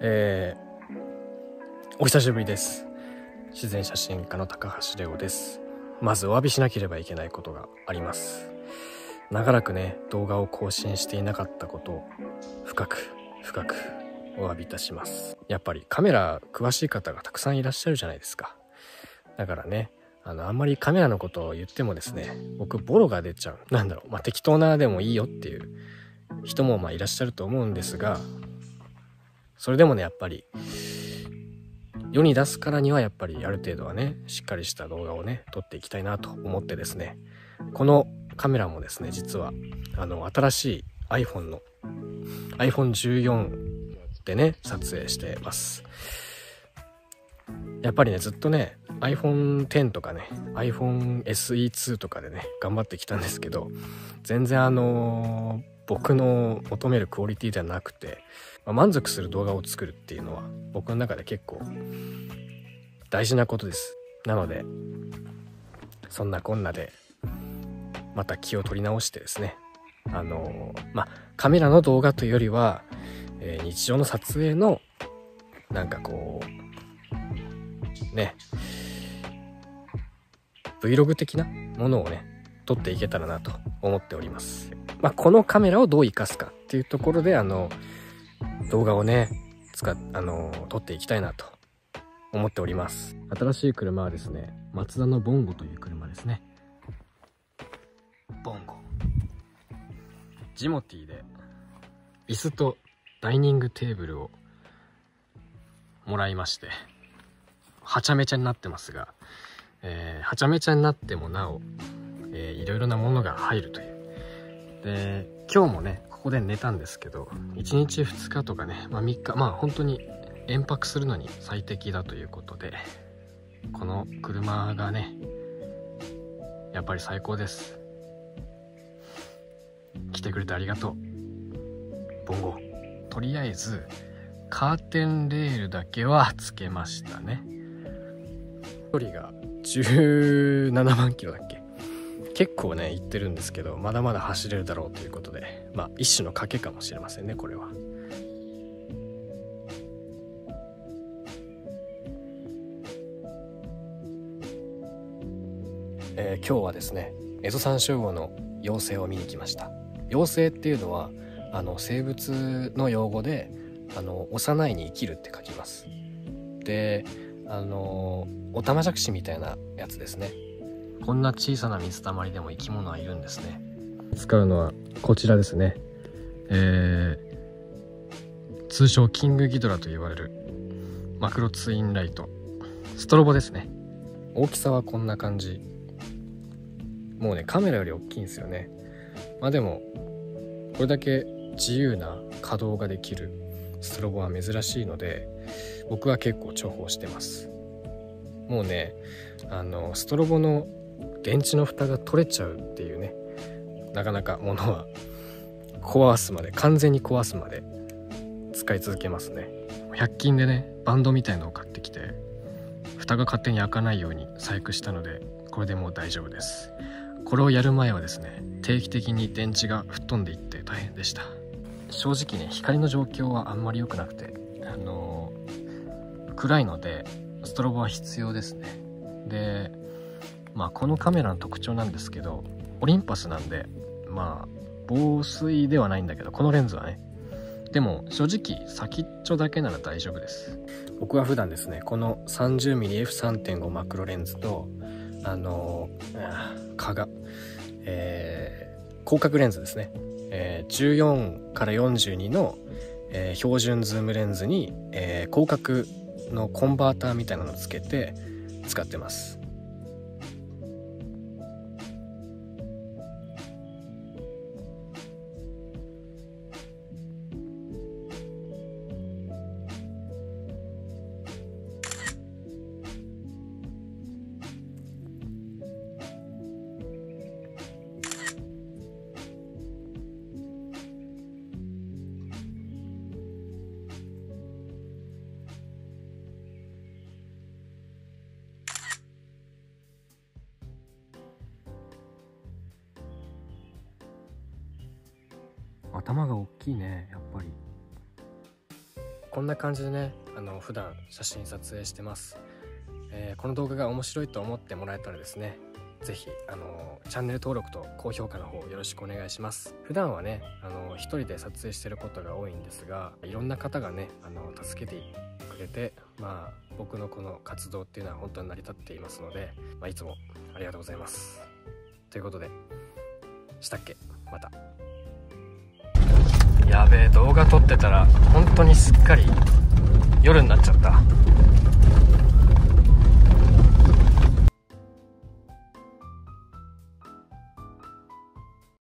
えー、お久しぶりです。自然写真家の高橋レオです。まずお詫びしなければいけないことがあります。長らくね動画を更新していなかったことを深く深くお詫びいたします。やっぱりカメラ詳しい方がたくさんいらっしゃるじゃないですか。だからねあのあんまりカメラのことを言ってもですね僕ボロが出ちゃう。なんだろう。まあ適当なでもいいよっていう人もまあいらっしゃると思うんですがそれでもねやっぱり世に出すからにはやっぱりある程度はねしっかりした動画をね撮っていきたいなと思ってですね。このカメラもですね実はあの新しい iPhone の iPhone14 でね撮影してます。やっぱりねずっとね iPhone X とかね iPhone SE2 とかでね頑張ってきたんですけど全然あの僕の求めるクオリティではなくて、まあ、満足する動画を作るっていうのは僕の中で結構大事なことです。なのでそんなこんなでまた気を取り直してですね。あのまあカメラの動画というよりは、えー、日常の撮影のなんかこうね Vlog 的なものをね撮っていけたらなと思っております。まあ、このカメラをどう活かすかっていうところで、あの、動画をね、使っ、あの、撮っていきたいなと思っております。新しい車はですね、マツダのボンゴという車ですね。ボンゴ。ジモティーで、椅子とダイニングテーブルをもらいまして、はちゃめちゃになってますが、えー、はちゃめちゃになってもなお、えー、いろいろなものが入るというで今日もねここで寝たんですけど1日2日とかね、まあ、3日まあ本当に延泊するのに最適だということでこの車がねやっぱり最高です。来てくれてありがとう。ボンゴ。とりあえずカーテンレールだけはつけましたね。距離が17万キロだっけ。結構ね行ってるんですけどまだまだ走れるだろうということでまあ一種の賭けかもしれませんねこれは。えー、今日はですねエゾサンショウウオの妖精を見に来ました。妖精っていうのはあの生物の用語であの幼いに生きるって書きます。であのおたまじゃくしみたいなやつですね。こんな小さな水たまりでも生き物はいるんですね。使うのはこちらですね。えー、通称キングギドラと言われるマクロツインライト。ストロボですね。大きさはこんな感じ。もうねカメラより大きいんですよね。まあでもこれだけ自由な稼働ができるストロボは珍しいので僕は結構重宝してます。もうねあのストロボの電池の蓋が取れちゃうっていうね。なかなかものは壊すまで完全に壊すまで使い続けますね。100均でねバンドみたいのを買ってきて蓋が勝手に開かないように細工したのでこれでもう大丈夫です。これをやる前はですね定期的に電池が吹っ飛んでいって大変でした。正直ね光の状況はあんまり良くなくてあのー、暗いのでストロボは必要ですね。でまあこのカメラの特徴なんですけどオリンパスなんでまあ防水ではないんだけどこのレンズはね。でも正直先っちょだけなら大丈夫です。僕は普段ですねこの 30mmF3.5 マクロレンズとあの蚊がえー、広角レンズですね、えー、14から42の、えー、標準ズームレンズに、えー、広角のコンバーターみたいなのをつけて使ってます。頭が大きいねやっぱり。こんな感じでねあの普段写真撮影してます、えー、この動画が面白いと思ってもらえたらですね是非あのチャンネル登録と高評価の方よろしくお願いします。普段はねあの一人で撮影してることが多いんですがいろんな方がねあの助けてくれてまあ僕のこの活動っていうのは本当に成り立っていますので、まあ、いつもありがとうございます。ということでしたっけ？また。やべえ動画撮ってたら本当にすっかり夜になっちゃった。